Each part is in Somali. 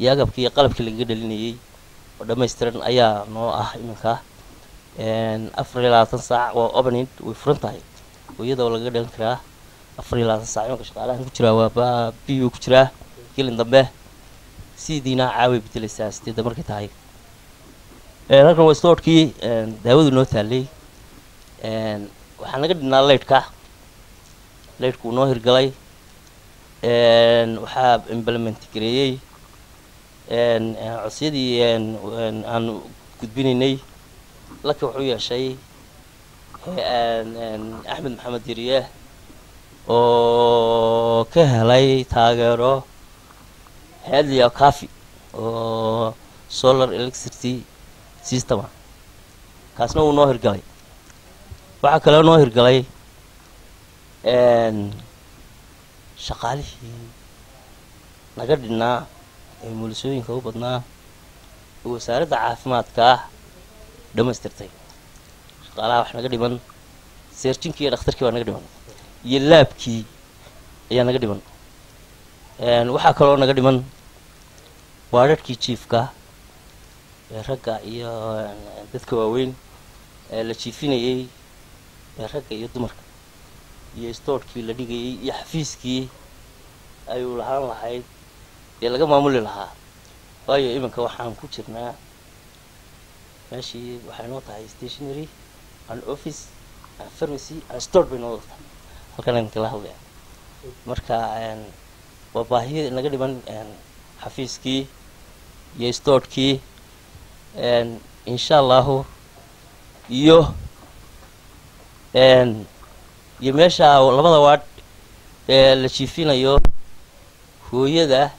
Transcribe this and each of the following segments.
iyo agabkii iyo qalabkii lagaga dhalinayay oo dhammaystiran ayaa noo ah iminka. Afar iyo labaatan saac waa openid way furan tahay. Oo iyadoo lagaga dhalin karaa afar iyo labaatan saac imanka shaqaalahan ku jiraa waa biyu ku jiraa gelin dambe sidiina caaway bedelaysaa sideedda markay tahay. Halkan waa stoorkii daawadu noo taalay waxaa naga dhignaa leydhka leydhku noo hirgalay. Waxaa implement gareeyey codsiyadii aan gudbinaynay. Laka wuxuu yeeshay axmed maxamed yariye oo ka helay taageero hay'adliya cafi oo solar electricity systema kaasna wuu noo hirgalay. Waxaa kaloo noo hirgalay shaqaalihii naga dhinnaa ee muulisooyinka u badnaa oo wasaaradda caafimaadka ah dhammaystirtay. Shaqaalaha wax naga dhiman seerjinkii iyo dhakhtarkii baa naga dhiman iyo laabkii ayaa naga dhiman. Waxaa kaloo naga dhiman waadharhkii jiifka ee ragga iyo dadka waaweyn ee la jiifinayay ee ragga iyo dumarka iyo stoorkii la dhigayay iyo xafiiskii ayuu lahaan lahayd dee laga maamuli lahaa waayo iminka waxaan ku jirnaa. Meeshii waxay noo tahay stationary an office an pharmacy an store bay noo wadataa halkan aan kala hadlaya marka waa baahi naga dhiman xafiiskii iyo stoorkii insha allahu iyo iyo meesha labada waadh ee la jiifinayo hooyada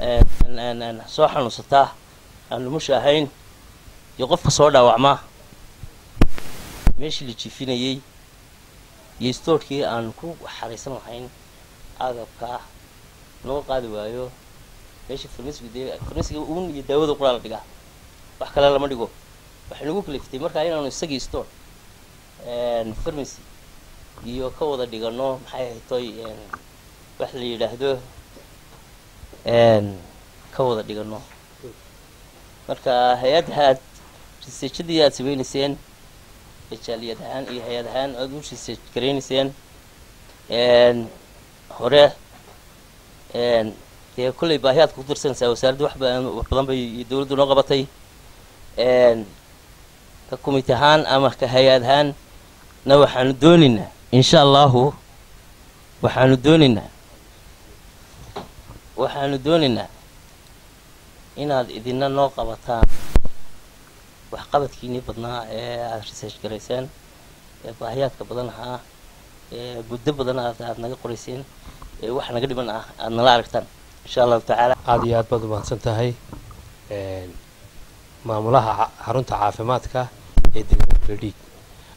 soo xanuunsataa aan lumusha ahayn iyo qofka soo dhaawacma. Meeshii la jiifinayay iyo stoorkii aan ku xaraysan lahayn agabka noo qaadi waayo meeshii farmasiga uun iyo daawada qulaa la dhigaa wax kale lama dhigo. Waxay nagu kaliftay markaa inaanu isagii store farmacy iyo ka wada dhigano maxay haytoy wax la yidhaahdo ka wada dhigano. Marka hay'ad ahaad riseejadii aad samaynayseen jaaliyad ahaan iyo hay'ad ahaan aada u riseej garaynayseen hore dee kollay baahiyaadka ku dirsanaysaa wasaaradda wax badan bay dawladdu noo qabatay. Ka kumiti ahaan ama ka hay'ad ahaan na waxaanu doonaynaa insha allahu waxaanu doonaynaa waxaanu doonaynaa inaad idina noo qabataan waxqabadkiinii badnaa ee aada research garayseen ee baahiyaadka badan ahaa ee muddo badan aad aada naga qorayseen ee wax naga dhiman ah aada nala aragtaan. Insha allahu tacaala. Aada iyo aad baad umahadsan tahay maamulaha xarunta caafimaadka ee degmada beledhiig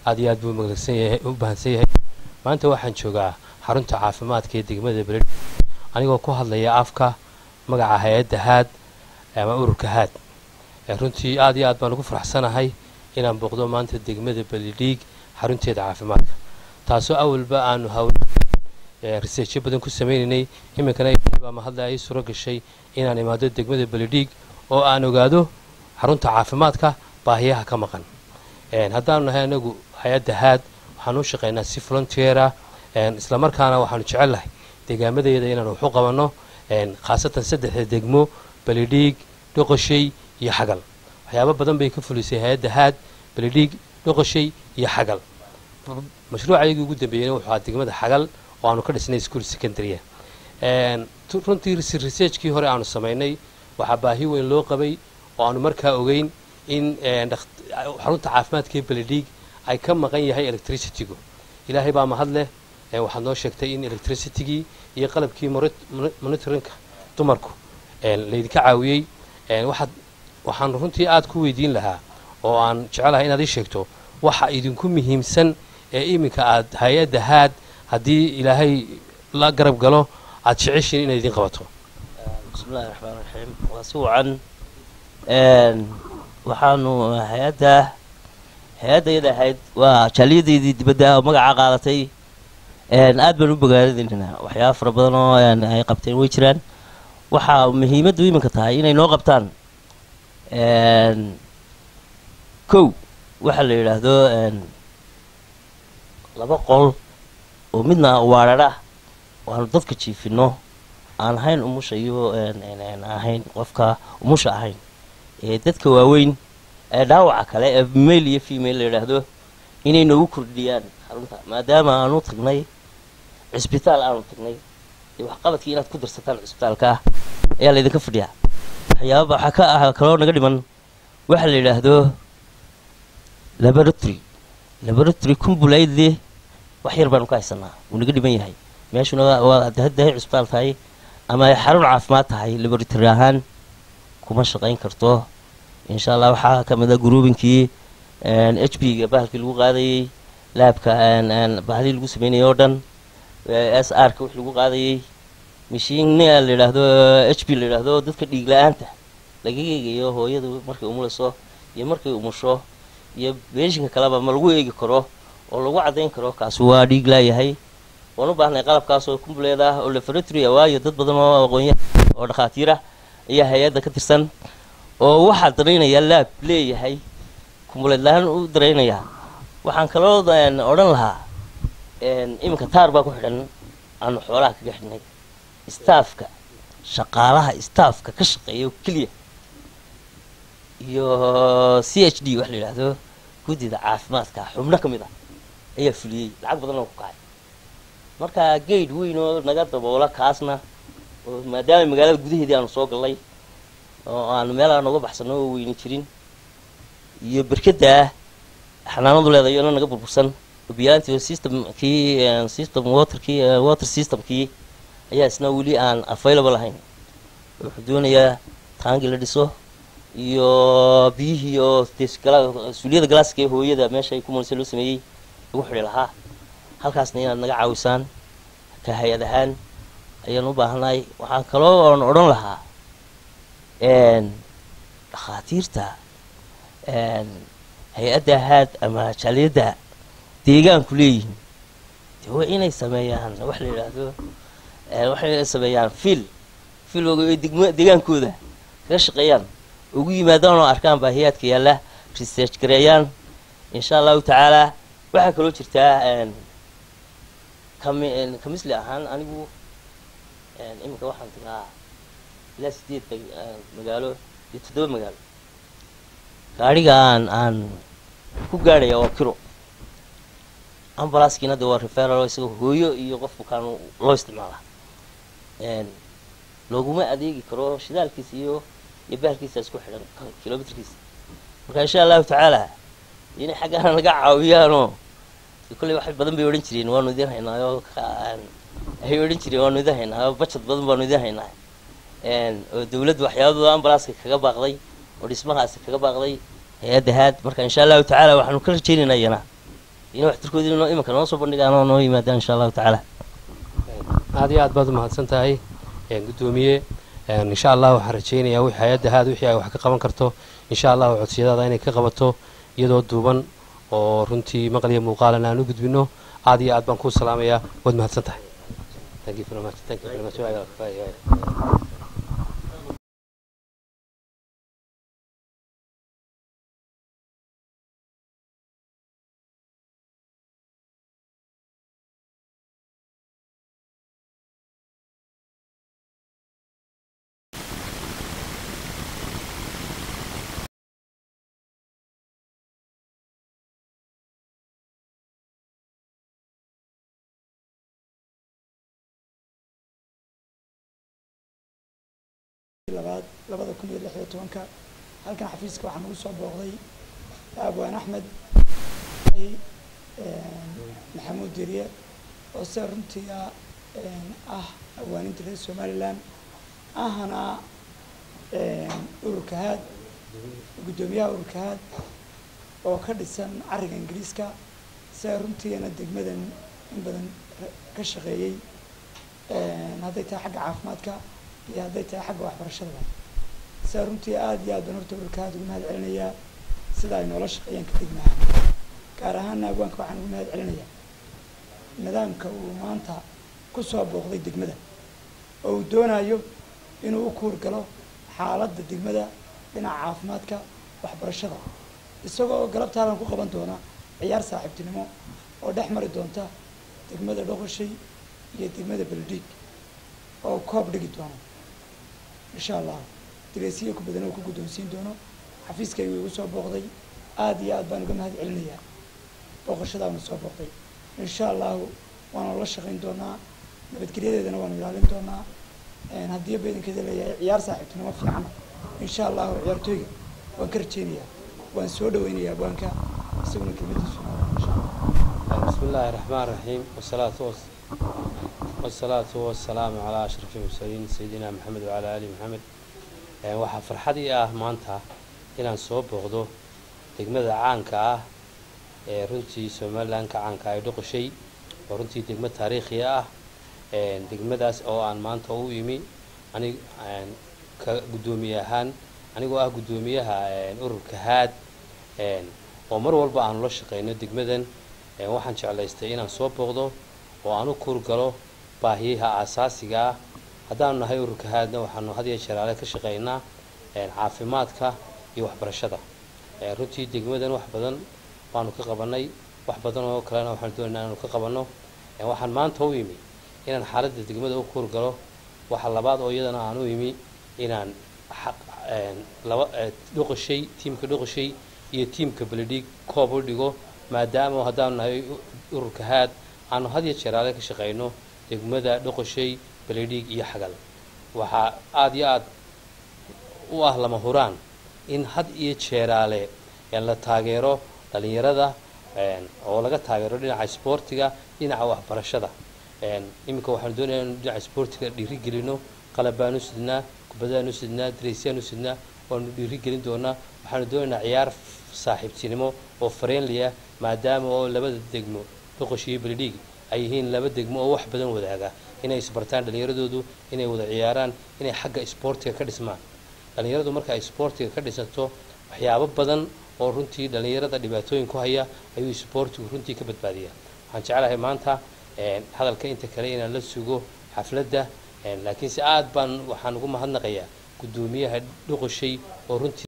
aada iyo aad buu magsan yahay u bahansan yahay. Maanta waxaan joogaa xarunta caafimaadka ee degmada beledhiig anigoo ku hadlaya afka magaca hay'adda haad ama ururka haad. Runtii aada iyo aad baan ugu faraxsanahay inaan booqdo maanta degmada beledhiig xarunteeda caafimaadka. Taasoo awalba aanu hawla badan ku sameynaynay iminkana baa mahadla ii suro gashay inaan imaado degmada beledhiig oo aan ogaado xarunta caafimaadka baahiyaha ka maqan. Haddaanu nahay anagu hay'adda haad waxaan u shaqaynaa si volunteera islamarkaana waxaanu jecelnahay deegaamadeeda inaanu waxu qabanno khaasatan saddexda degmo beledhiig dhoqoshay iyo xagal. Waxyaabo badan bay ka fulisay hay'adda haad beledhiig dhoqoshay iyo xagal. Mashruucayagii ugu dambeeyeyna wuxuu ahaa degmada xagal oo aanu ka dhisnay school secondarya runtii researchkii hore aanu samaynay waxaa baahi weyn loo qabay oo aanu markaa ogeyn in xarunta caafimaadka ee beledhiig ay ka maqan yahay electricitygu. Ilaahay baa mahad leh waxaad noo sheegtay in electricitygii iyo qalabkii monitorinka dumarku laydinka caawiyey waxaad waxaan runtii aada ku weydiin lahaa oo aan jecelahay inaad ii sheegto waxa idinku muhiimsan ee iminka aad hay'adda haad haddii ilaahay la garab galo aada jeceshiin inaad idin qabato. Bismillahi raxmaan raxiim waa si wacan. Waxaanu hay'adda hay'adda iyada ahayd waa jaaliyadeydii dibadda oo magacaa qaadatay aad baan u bogaadinaynaa waxyaaba fara badan oo ay qabteen way jiraan. Waxaa muhiimaddu iminka tahay inay noo qabtaan. Kow waxaa la yidhaahdo laba qol oo midna waarara oo aanu dadka jiifino aan ahayn umusha iyo ahayn qofka umusha ahayn. Ee dadka waaweyn ee dhaawaca kale ee mail iyo female la yidhaahdo inay noogu kordhiyaan xarunta maadaama aanu tagnay cisbitaal aanu tagnay dee waxqabadkii inaad ku darsataan cisbitaalka ah ayaa laydinka fadhiyaa. Waxyaababa waxaa ka ah kaloo naga dhiman waxaa la yidhaahdo laboratory. Laboratory kumbulaydle wax yar baanu ka haysanaa wuu naga dhiman yahay. Meeshuna waa haddahay cisbitaal tahay ama ay xarun caafimaad tahay laboratory ahaan kuma shaqayn karto. Insha allah waxaa ka mid a gruubinkii h b ga bahalkii lagu qaadayey laabka bahdii lagu sameynayay oo dhan s r ka wix lagu qaadayey mashiina la yidhaahdo h b la yidhaahdo dadka dhiig la'aanta laga eegayo hooyadu markay umulayso iyo markay umusho iyo beeshinka kaleba ma lagu eegi karo oo lagu caddayn karo kaasi waa dhiig laayahay waan u baahnay qalabkaas oo kumbuleed ah oo laboratory waayo dad badan oo aqoonyaha oo dhakhaatiirah ayaa hay'adda ka tirsan oo waxaa daraynaya laab leeyahay kumbuleed la'aan u daraynayaa waxaan kaloo odhan lahaa iminka taar baa ku xidhan aanu xoolaha kaga xidhnay. Staafka shaqaalaha staafka ka shaqeeya keliya. Iyo c h d wax la yidhaahdo guddida caafimaadka xubno ka mid ah ayaa fuliyey lacag badan oo ku kacay. Marka geyd weyn oo naga daboola kaasna oo maadaama magaalada gudaheedii aanu soo gallay oo aanu meelaha nooga baxsano oo weyni jirin iyo berkadaa xanaanadu leedahay iyona naga burbursan. Biyaanti systemkii system waterkii water systemkii ayaa isna weli aan available ahayn. Wuxuu doonayaa taangi la dhiso iyo biyihii oo suuliyada galaaska ee hooyada meesha ay ku mulisay loo sameeyey lagu xidhi lahaa. Halkaasna inaad naga caawisaan ka hay'ad ahaan ayaan u baahannahay waxaan kaloo oon odhan lahaa dhakhaatiirta hay'adda ahaad ama jaaliyadda deegaanku leeyihiin de waa inay sameeyaan wax la yidhaahdo waxay sameeyaan fil fil ay degma deegaankooda kaga shaqeeyaan ugu yimaadaan oo arkaan baahiyaadka yaalla research gareeyaan insha allahu tacaalaa waxaa kaloo jirtaa kami kamisli ahaan anigu iminka waxaan tagaa ilaa sideed magaalo iyo toddoba magaalo gaadhiga aan aan ku gaadhaya waa kiro. Ambalaskiina de waa referal isagoo hooyo iyo qof bukaan loo isticmaalaa. Looguma adeegi karo shidaalkiisa iyo iyo bahalkiisa isku xidhan kilomitrkiisa marka insha allahu tacaala inay xaggaana naga caawiyaanoo kolley wax badan bay odhan jireen waanu idin haynaayo ay odhan jireen waanu idin haynaayo bajad badan baanu idin haynaa. Oo dawladda waxyaabadooda ambalaaska kaga baaqday oo dhismahaasi kaga baaqday hay'adda haad marka insha allahu tacaala waxaanu ka rajaynaynaa iyana ina waxtarkoodii noo imanka noo soo bandhigaan oo noo yimaadaan insha allahu tacaala aad iyo aad baad umahadsan tahay guddoomiye insha allah waxaan rajaynayaa wixii hay'adda haad wixii ay wax ka qaban karto. Insha allahu codsiyadaada inay ka qabato iyadoo duuban oo runtii maqliya muuqaalan aan u gudbino aad iyo aad baan kuu salaamayaa. Waad mahadsan tahay labada kun iyo lix iyo tobanka halkan xafiiska waxaan ugu soo booqday abwaan axmed maxamuud deriye oo se runtii ah awaaninta reer somalilan ahana ururka haad guddoomiyaha ururka haad oo ka dhisan cariga ingiriiska. Se runtiina degmadan in badan ka shaqeeyey hadday tahay xagga caafimaadka iyo hadday tahay xagga waxbarashadaba sidaa runtii aada iyo aad baan horta ururka aada ugu mahad celinayaa sida ay noola shaqeeyaan ka degmaha gaar ahaana agwaanka waxaan ugu mahad celinayaa nidaamka uu maanta ku soo booqday degmada oo uu doonayo inuu u kuur xaaladda degmada dhinaca caafimaadka waxbarashada. Isagoo galabtaadan ku qaban doona ciyaar saaxiibtinimo oo dhex mari doonta degmada dhoqoshay iyo degmada beledhiig oo koob dhigi doono insha allah degeysiya ku badan ku guddoonsiin doono xafiiskayga igu soo booqday aada iyo aad baan uga mahad celinayaa booqashadaana soo booqday insha allahu waanu la shaqayn doonaa nabadgelyadeedana waanu ilaalin doonaa haddii badankeeda leeyahay ciyaar saaxiibtinimo fiican insha allahu ciyaartooyga waan ka rajeynayaa waan soo dhaweynayaa bwaanka isaguna kelmadiisu bismi illaahi raxmaan raxiim wasalaatu wasalaatu wasalaamu calaa ashrafi mursaliin sayidina maxamed wacalaa ali maxamed waxaa farxad ii ah maanta inaan soo booqdo degmada caanka ah ee runtii somalilanka caanka ay dhuqushay oo runtii degmo taariikhi ah degmadaas oo aan maanta u imi anig ka guddoomiye ahaan anigoo ah guddoomiyaha ururka haad oo mar walba aan la shaqayno degmadan waxaan jeclaystay inaan soo booqdo oo aan u kuur galo baahiyaha aasaasiga ah haddaanu nahay ururka haadna waxaanu had iyo jeer ale ka shaqeynaa een, caafimaadka iyo waxbarashada. Runtii degmadan wax badan waanu ka qabanay wax badan oo kalena waxaanu doonaynaa inaanu ka qabanno. Waxaan maanta u imi inaan xaaladda degmada u kuurgalo. Waxa labaad oo iyadana aan u imi inaan laba ee, dhoqoshay tiimka dhoqoshay iyo tiimka beledhiig koob u dhigo. Maadaama haddaanu nahay ururka haad aanu had iyo jeer ale ka shaqeyno degmada dhoqoshay beledhiig iyo xagal. Waxaa aada iyo aada u ah lama huraan in had iyo jeeraale la taageero dhalinyarada oo laga taageero dhinaca isboortiga dhinaca waxbarashada. Iminka waxaanu doonayaa in dhinaca isboortiga dhiirigelino qalab baanu sidnaa kubadaanu sidnaa dareysyaan sidnaa waanu dhiirigelin doonaa. Waxaanu doonaynaa ciyaar saaxiibtinimo oo fareenliya maadaama oo labada degmo dhoqosh iyo beledhiig ay yihiin laba degmo oo wax badan wadaaga inay isbartaan dhallinyaradoodu inay wada ciyaaraan inay xagga isboortiga ka dhismaan. Dhallinyaradu marka ay isboortiga ka dhisato waxyaabo badan oo runtii dhallinyarada dhibaatooyin ku haya ayuu isboortigu runtii ka badbaadiyaa. Waxaan jeclahay maanta een, hadalka inta kale inaan la sugo xafladda een, laakiinse aad baan waxaan ugu mahadnaqayaa. Guddoomiyaha dhoqoshay oo runtii